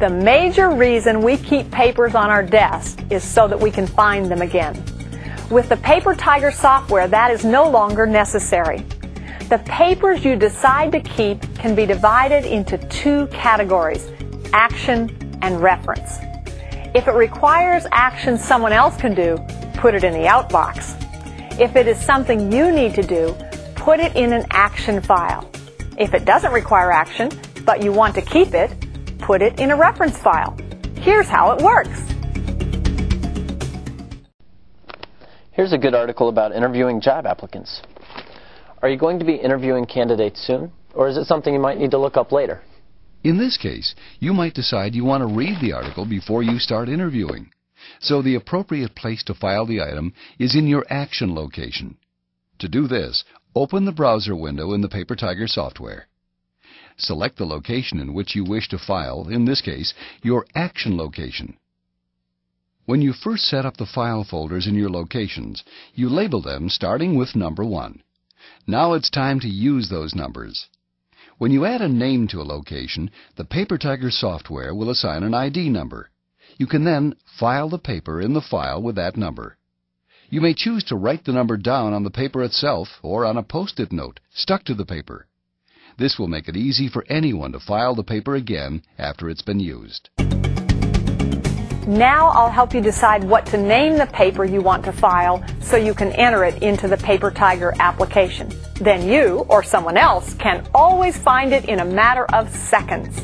The major reason we keep papers on our desk is so that we can find them again. With the Paper Tiger software, that is no longer necessary. The papers you decide to keep can be divided into two categories, action and reference. If it requires action someone else can do, put it in the outbox. If it is something you need to do, put it in an action file. If it doesn't require action, but you want to keep it, put it in a reference file. Here's how it works. Here's a good article about interviewing job applicants. Are you going to be interviewing candidates soon, or is it something you might need to look up later? In this case, you might decide you want to read the article before you start interviewing. So the appropriate place to file the item is in your action location. To do this, open the browser window in the Paper Tiger software. Select the location in which you wish to file, in this case, your action location. When you first set up the file folders in your locations, you label them starting with number 1. Now it's time to use those numbers. When you add a name to a location, the Paper Tiger software will assign an ID number. You can then file the paper in the file with that number. You may choose to write the number down on the paper itself or on a post-it note stuck to the paper. This will make it easy for anyone to file the paper again after it's been used. Now I'll help you decide what to name the paper you want to file so you can enter it into the Paper Tiger application. Then you or someone else can always find it in a matter of seconds.